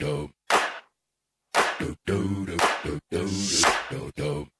do. Do do do do do do do.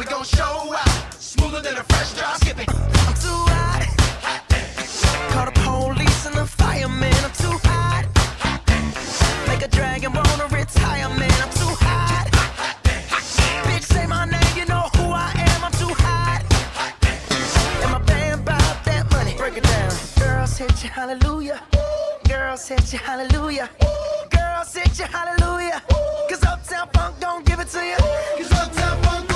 We gon' show out. Smoother than a fresh drop skipping. I'm too hot. Call the police and the fireman. I'm too hot. Make a dragon wanna retire, man. I'm too hot. Bitch, say my name, you know who I am. I'm too hot. And my band bought that money. Break it down. Girls hit you, hallelujah. Girls hit you, hallelujah. Girls hit you, hallelujah. Cause Uptown Funk don't give it to you. Cause Uptown Funk